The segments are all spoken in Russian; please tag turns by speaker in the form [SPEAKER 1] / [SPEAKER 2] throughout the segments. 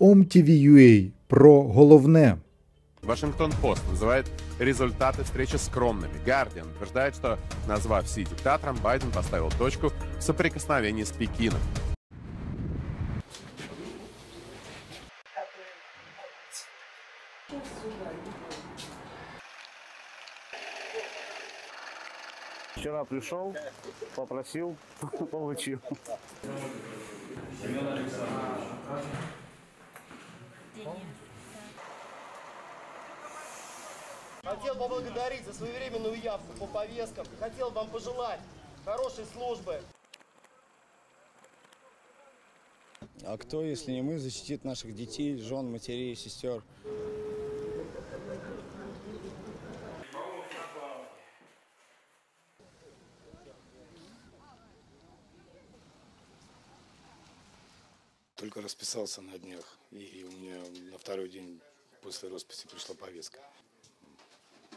[SPEAKER 1] OMTV.ua про головне.
[SPEAKER 2] Вашингтон-Пост называет результаты встречи скромными. Гардиан утверждает, что, назвав Си диктатором, Байден поставил точку в соприкосновении с Пекином.
[SPEAKER 3] Вчера пришел, попросил, получил.
[SPEAKER 4] Хотел поблагодарить за своевременную явку по повесткам. Хотел вам пожелать хорошей службы.
[SPEAKER 5] А кто, если не мы, защитит наших детей, жен, матерей, сестер? Только расписался на днях, и у меня на второй день после росписи пришла повестка.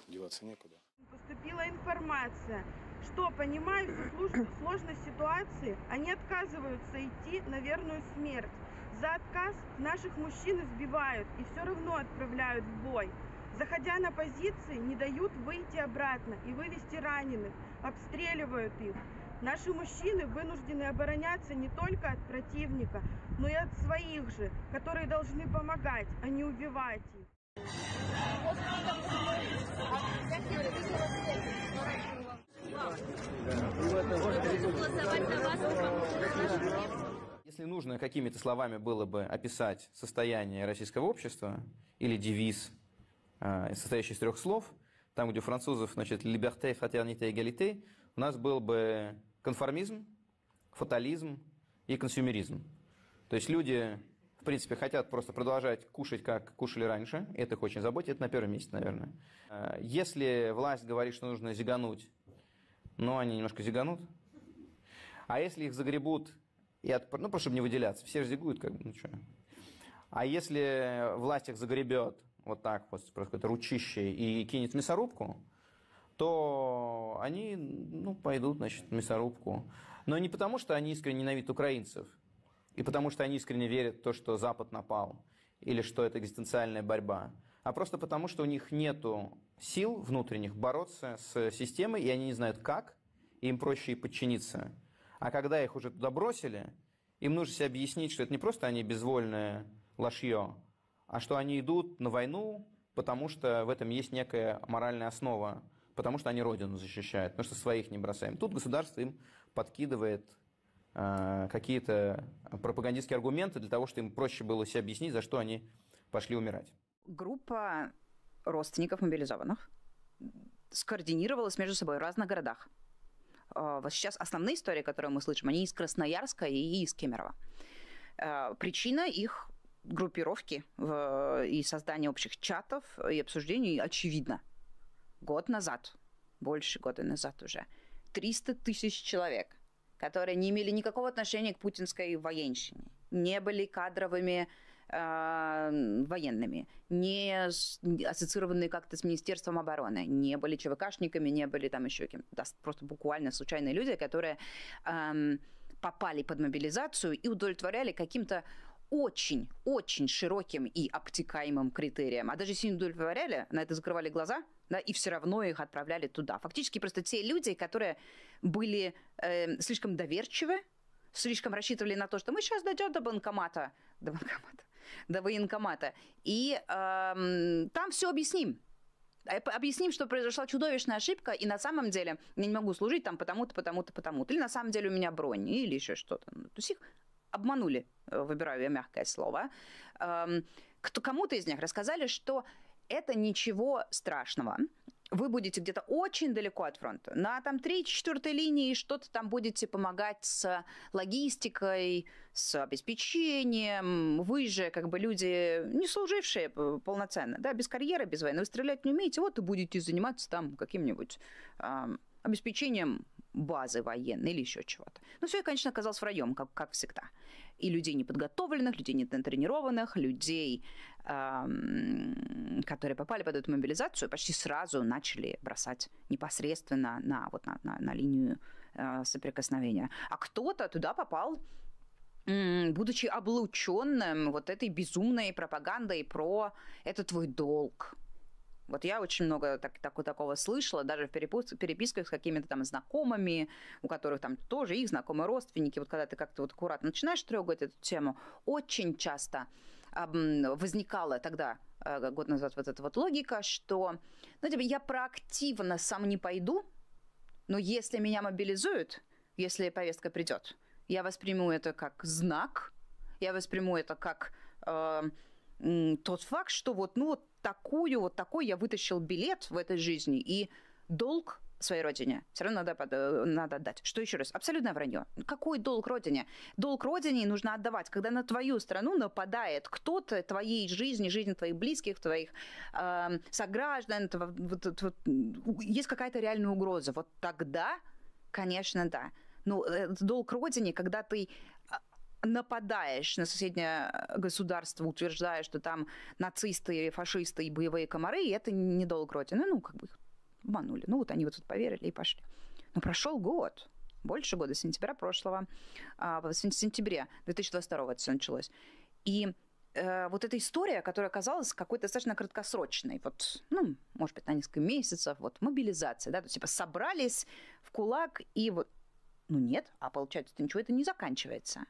[SPEAKER 5] Деваться некуда.
[SPEAKER 6] Поступила информация, что, понимая всю сложность ситуации, они отказываются идти на верную смерть. За отказ наших мужчин избивают и все равно отправляют в бой. Заходя на позиции, не дают выйти обратно и вывести раненых, обстреливают их. Наши мужчины вынуждены обороняться не только от противника, но и от своих же, которые должны помогать, а не убивать их.
[SPEAKER 7] Если нужно какими-то словами было бы описать состояние российского общества или девиз, э, состоящий из трех слов, там, где у французов, значит, liberté, fraternité, égalité, у нас был бы конформизм, фатализм и консюмеризм. То есть люди, в принципе, хотят просто продолжать кушать, как кушали раньше, это их очень заботит, на первом месте, наверное. Э, Если власть говорит, что нужно зигануть, ну, они немножко зиганут. А если их загребут и отпр- ну, просто чтобы не выделяться, все же зигуют, как бы, ну что. А если власть их загребет вот так вот, просто какое-то ручище и кинет в мясорубку, то они, ну, пойдут, значит, в мясорубку. Но не потому, что они искренне ненавидят украинцев, и потому, что они искренне верят в то, что Запад напал, или что это экзистенциальная борьба, а просто потому, что у них нету сил внутренних бороться с системой, и они не знают как, и им проще и подчиниться. А когда их уже туда бросили, им нужно себе объяснить, что это не просто они безвольное лошье, а что они идут на войну, потому что в этом есть некая моральная основа, потому что они родину защищают, потому что своих не бросаем. Тут государство им подкидывает э, какие-то пропагандистские аргументы для того, чтобы им проще было себе объяснить, за что они пошли умирать.
[SPEAKER 8] группа родственников мобилизованных скоординировалась между собой в разных городах. А, Вот сейчас основные истории, которые мы слышим, они из Красноярска и из Кемерово. А, Причина их группировки и создания общих чатов и обсуждений очевидна. Год назад, больше года назад уже, 300 тысяч человек, которые не имели никакого отношения к путинской военщине, не были кадровыми э, военными, не ассоциированные как-то с Министерством обороны, не были ЧВКшниками, не были там еще кем да, просто буквально случайные люди, которые эм, попали под мобилизацию и удовлетворяли каким-то очень-очень широким и обтекаемым критериям. А даже если не удовлетворяли, на это закрывали глаза, да, и все равно их отправляли туда. Фактически просто те люди, которые были э, слишком доверчивы, слишком рассчитывали на то, что мы сейчас дойдем до банкомата, до банкомата, до военкомата, и эм, там все объясним. Объясним, что произошла чудовищная ошибка, и на самом деле я не могу служить там потому-то, потому-то, потому-то. Или на самом деле у меня бронь, или еще что-то. Ну, То есть их обманули, э, выбираю я мягкое слово. Эм, Кто, кому-то из них рассказали, что это ничего страшного. Вы будете где-то очень далеко от фронта, на там 3-4 линии, что-то там будете помогать с логистикой, с обеспечением. Вы же как бы люди, не служившие п- полноценно, да, без карьеры, без войны. Вы стрелять не умеете, вот и будете заниматься там каким-нибудь ам, обеспечением базы военной или еще чего-то. Ну, все, конечно, оказалось враем, как, как всегда. И людей неподготовленных, людей нетренированных, людей, ам, которые попали под эту мобилизацию, почти сразу начали бросать непосредственно на, вот на, на, на линию э, соприкосновения. А кто-то туда попал будучи облученным вот этой безумной пропагандой про «это твой долг», вот я очень много так, так, такого слышала, даже в переписках с какими-то там знакомыми, у которых там тоже их знакомые родственники. Вот когда ты как-то вот аккуратно начинаешь трогать эту тему, очень часто возникала тогда, э, год назад, вот эта вот логика, что ну, типа, я проактивно сам не пойду, но если меня мобилизуют, если повестка придет, я восприму это как знак, я восприму это как э, тот факт, что вот, ну, вот такую, вот такой я вытащил билет в этой жизни, и долг своей родине все равно надо, э, надо отдать. Что еще раз? Абсолютное вранье. Какой долг родине? Долг родине нужно отдавать, когда на твою страну нападает кто-то, твоей жизни, жизни твоих близких, твоих э, сограждан, вот, вот, вот, есть какая-то реальная угроза. Вот тогда, конечно, да. Ну, это долг родине, когда ты нападаешь на соседнее государство, утверждая, что там нацисты, фашисты и боевые комары, и это не долг родины. Ну, как бы их обманули. Ну, вот они вот тут поверили и пошли. Но прошел год, больше года, сентября прошлого, а, в сентябре 2022 это все началось. И э, вот эта история, которая оказалась какой-то достаточно краткосрочной, вот, ну, может быть, на несколько месяцев, вот, мобилизация, да, то есть, типа, собрались в кулак и вот, ну, нет, а получается, ничего это не заканчивается.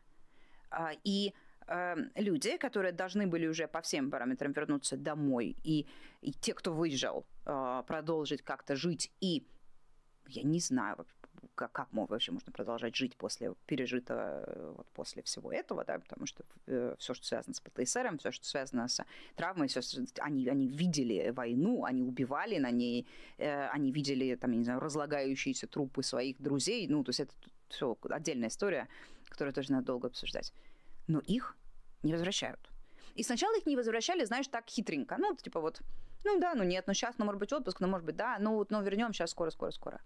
[SPEAKER 8] А, и эм, люди, которые должны были уже по всем параметрам вернуться домой, и, и те, кто выезжал, а, продолжить как-то жить, и я не знаю, как, как вообще можно продолжать жить после пережитого, вот после всего этого, да, потому что э, все, что связано с ПТСР, все, что связано с травмой, все, они, они видели войну, они убивали на ней, э, они видели, там, я не знаю, разлагающиеся трупы своих друзей, ну, то есть это все отдельная история, которую тоже надо долго обсуждать. Но их не возвращают. И сначала их не возвращали, знаешь, так хитренько. Ну, типа вот, ну да, ну нет, ну сейчас, ну может быть отпуск, ну может быть да, ну вот, ну вернем сейчас скоро, скоро, скоро.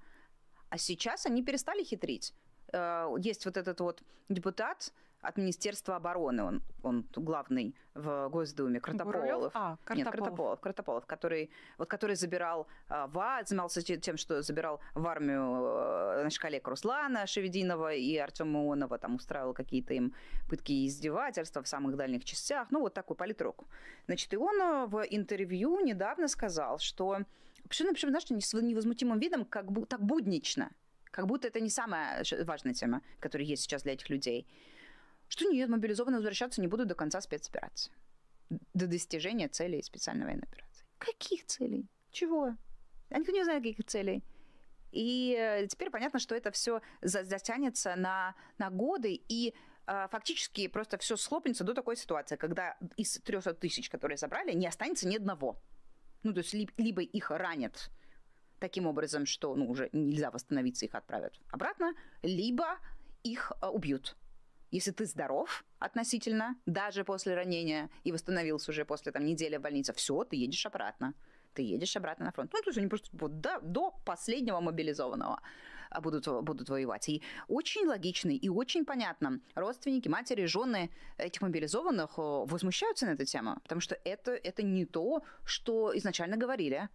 [SPEAKER 8] А сейчас они перестали хитрить. Э, есть вот этот вот депутат, от Министерства обороны. Он, он главный в Госдуме. Картополов.
[SPEAKER 1] А, Картополов.
[SPEAKER 8] Нет, Картополов. Картополов, который, вот, который забирал а, в занимался тем, что забирал в армию а, наших коллег Руслана Шевединова и Артема Ионова, там устраивал какие-то им пытки и издевательства в самых дальних частях. Ну, вот такой политрук. Значит, и он а, в интервью недавно сказал, что почему, почему, знаешь, с невозмутимым видом, как бы так буднично, как будто это не самая важная тема, которая есть сейчас для этих людей что нет, мобилизованные возвращаться не будут до конца спецоперации. До достижения целей специальной военной операции. Каких целей? Чего? А никто не знает, каких целей. И э, теперь понятно, что это все затянется на, на годы, и э, фактически просто все схлопнется до такой ситуации, когда из 300 тысяч, которые забрали, не останется ни одного. Ну, то есть либо их ранят таким образом, что ну, уже нельзя восстановиться, их отправят обратно, либо их э, убьют если ты здоров относительно, даже после ранения, и восстановился уже после там, недели в больнице, все, ты едешь обратно. Ты едешь обратно на фронт. Ну, то есть они просто вот, до, до последнего мобилизованного а, будут, будут воевать. И очень логично и очень понятно. Родственники, матери, жены этих мобилизованных возмущаются на эту тему, потому что это, это не то, что изначально говорили.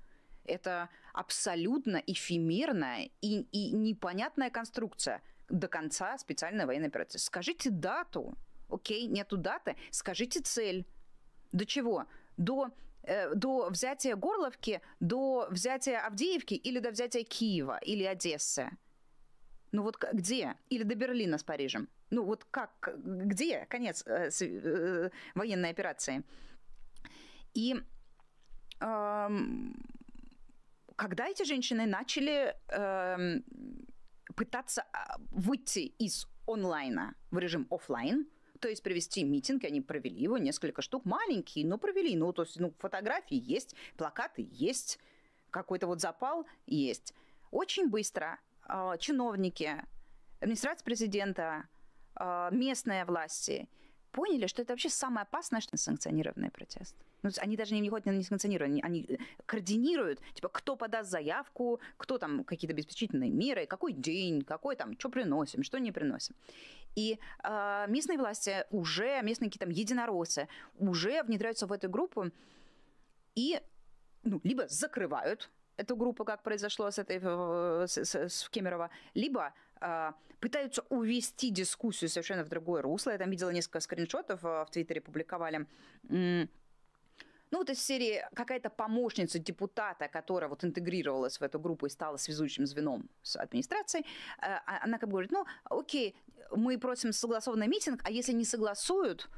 [SPEAKER 8] Это абсолютно эфемерная и, и непонятная конструкция – до конца специальной военной операции. Скажите дату. Окей, нету даты. Скажите цель. До чего? До э, до взятия Горловки, до взятия Авдеевки или до взятия Киева или Одессы? Ну вот где? Или до Берлина с Парижем? Ну вот как, где конец э, э, военной операции? И э, когда эти женщины начали э, пытаться а, выйти из онлайна в режим офлайн, то есть провести митинг, они провели его, несколько штук, маленькие, но провели. Ну, то есть, ну, фотографии есть, плакаты есть, какой-то вот запал есть. Очень быстро э, чиновники, администрация президента, э, местные власти – поняли, что это вообще самое опасное, что санкционированный протест. Ну, они даже не ходят на санкционирование, они, они координируют, типа, кто подаст заявку, кто там какие-то обеспечительные меры, какой день, какой там, что приносим, что не приносим. И э, местные власти уже, местные какие-то единороссы уже внедряются в эту группу и ну, либо закрывают эту группу, как произошло с этой с, с, с Кемерово, либо э, пытаются увести дискуссию совершенно в другое русло. Я там видела несколько скриншотов э, в Твиттере публиковали. Ну, вот из серии какая-то помощница депутата, которая вот интегрировалась в эту группу и стала связующим звеном с администрацией, э, а, она как бы говорит, ну, окей, мы просим согласованный митинг, а если не согласуют,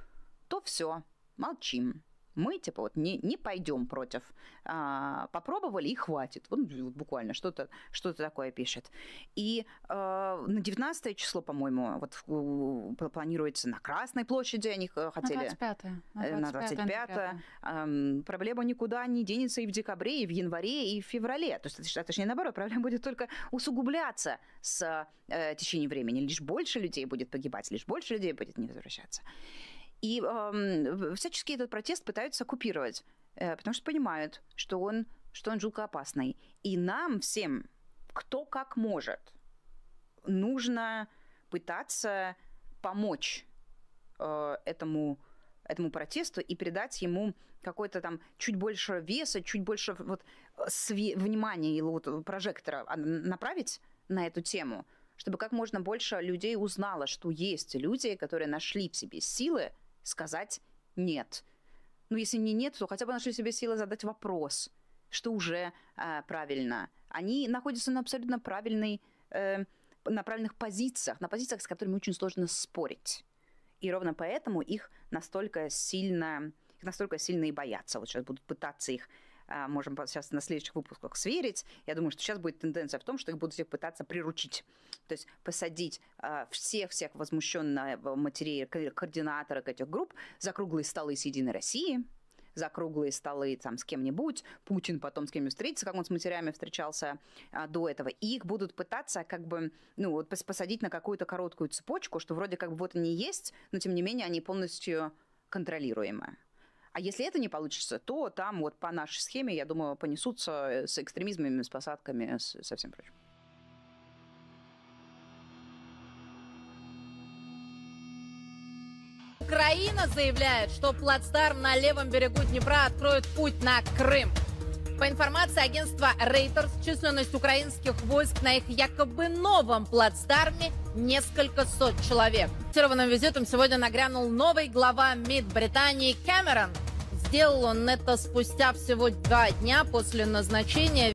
[SPEAKER 8] то все, молчим мы типа вот не, не пойдем против. А, попробовали и хватит. Вот, буквально что-то что такое пишет. И а, на 19 число, по-моему, вот планируется на Красной площади, они хотели... На
[SPEAKER 1] 25
[SPEAKER 8] На 25 -е. А, проблема никуда не денется и в декабре, и в январе, и в феврале. То есть, точнее, наоборот, проблема будет только усугубляться с э, течением времени. Лишь больше людей будет погибать, лишь больше людей будет не возвращаться. И э, всячески этот протест пытаются оккупировать, э, потому что понимают, что он, что он жутко опасный. И нам всем, кто как может, нужно пытаться помочь э, этому этому протесту и придать ему какой-то там чуть больше веса, чуть больше вот све- внимания или вот прожектора а, направить на эту тему, чтобы как можно больше людей узнало, что есть люди, которые нашли в себе силы сказать «нет». Ну, если не «нет», то хотя бы нашли себе силы задать вопрос, что уже э, правильно. Они находятся на абсолютно правильной, э, на правильных позициях, на позициях, с которыми очень сложно спорить. И ровно поэтому их настолько сильно, их настолько сильно и боятся. Вот сейчас будут пытаться их можем сейчас на следующих выпусках сверить. Я думаю, что сейчас будет тенденция в том, что их будут всех пытаться приручить. То есть посадить всех-всех возмущенных матерей, координаторов этих групп за круглые столы с «Единой России», за круглые столы там с кем-нибудь, Путин потом с кем-нибудь встретится, как он с матерями встречался а, до этого, и их будут пытаться как бы, ну, вот посадить на какую-то короткую цепочку, что вроде как бы вот они есть, но тем не менее они полностью контролируемы. А если это не получится, то там вот по нашей схеме, я думаю, понесутся э, с экстремизмами, с посадками, с, со всем прочим.
[SPEAKER 1] Украина заявляет, что плацдарм на левом берегу Днепра откроет путь на Крым. По информации агентства Reuters, численность украинских войск на их якобы новом плацдарме несколько сот человек. Фиксированным визитом сегодня нагрянул новый глава МИД Британии Кэмерон. Сделал он это спустя всего два дня после назначения